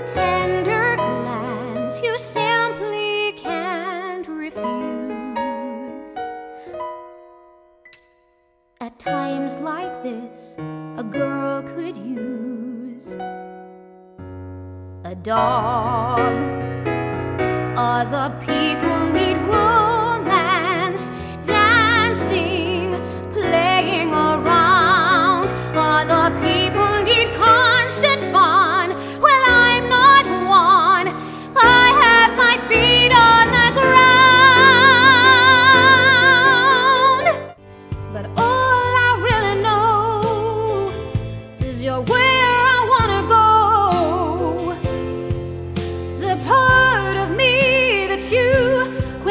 a tender glance you simply can't refuse. At times like this, a girl could use a dog, other people.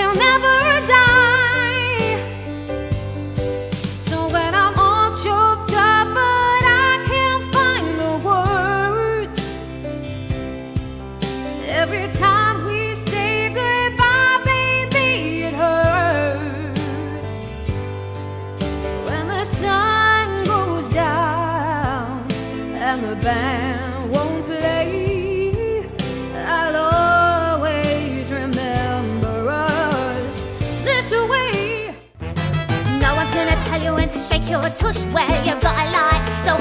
Will never die. So when I'm all choked up, but I can't find the words. Every time we say goodbye, baby, it hurts. When the sun goes down and the band won't play, tell you when to shake your tush. Well, you've got a lie, so